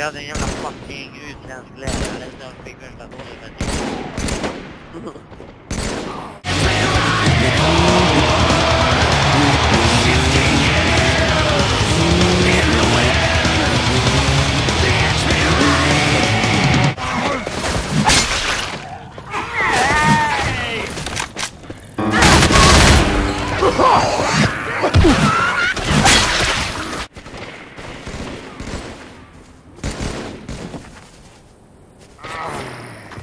Vi hade en jävla fucking utländsk läkare som fick värsta dåliga betyg.